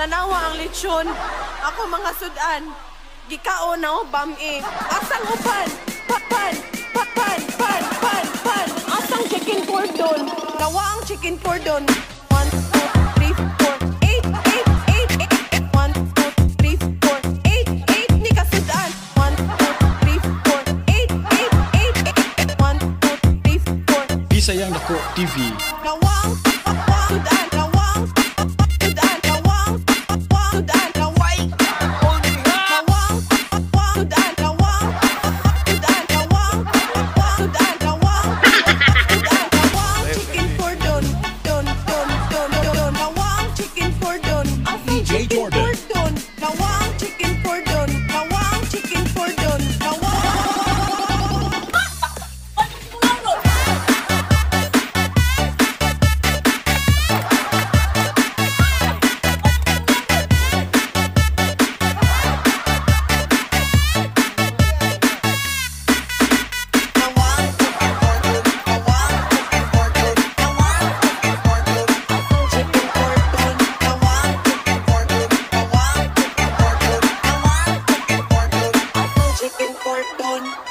Tanawa ang lechon. Ako mga sudan. Gikao na o bami. Asang upan. Papan. Papan. Pan. Pan. Pan. Asang chicken cordon. Nawa ang chicken cordon. One, two, three, four, eight, eight, eight, eight, eight. One, two, three, four, eight, eight. Ni ka sudan. One, two, three, four, eight, eight, eight, eight. One, two, three, four. Bisayang Dako TV. Chicken cordon. One,